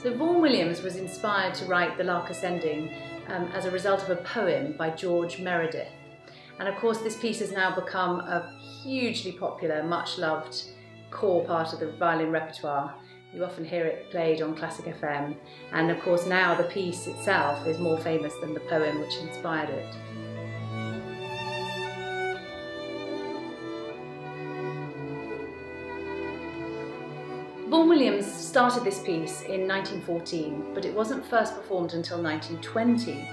So Vaughan Williams was inspired to write The Lark Ascending um, as a result of a poem by George Meredith. And of course this piece has now become a hugely popular, much loved core part of the violin repertoire. You often hear it played on Classic FM. And of course now the piece itself is more famous than the poem which inspired it. Vaughan Williams started this piece in 1914, but it wasn't first performed until 1920.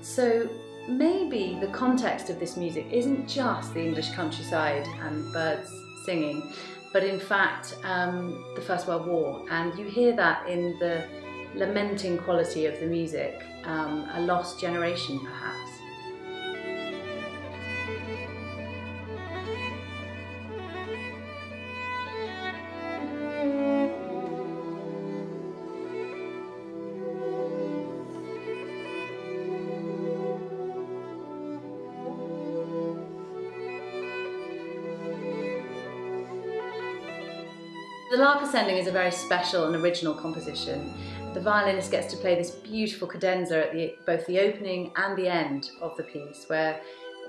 So maybe the context of this music isn't just the English countryside and birds singing, but in fact um, the First World War. And you hear that in the lamenting quality of the music, um, a lost generation perhaps. The Lark Ascending is a very special and original composition. The violinist gets to play this beautiful cadenza at the, both the opening and the end of the piece, where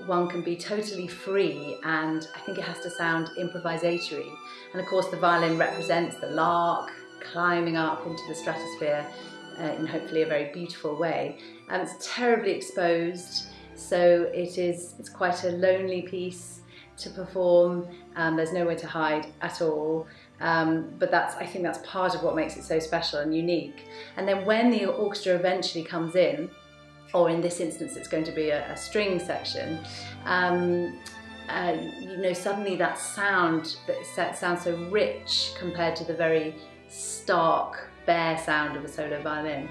one can be totally free and I think it has to sound improvisatory. And of course the violin represents the lark climbing up into the stratosphere uh, in hopefully a very beautiful way. And it's terribly exposed, so it is it's quite a lonely piece to perform. Um, there's nowhere to hide at all. Um, but that's I think that's part of what makes it so special and unique. And then when the orchestra eventually comes in, or in this instance it's going to be a, a string section, um, uh, you know suddenly that sound that sounds so rich compared to the very stark, bare sound of a solo violin.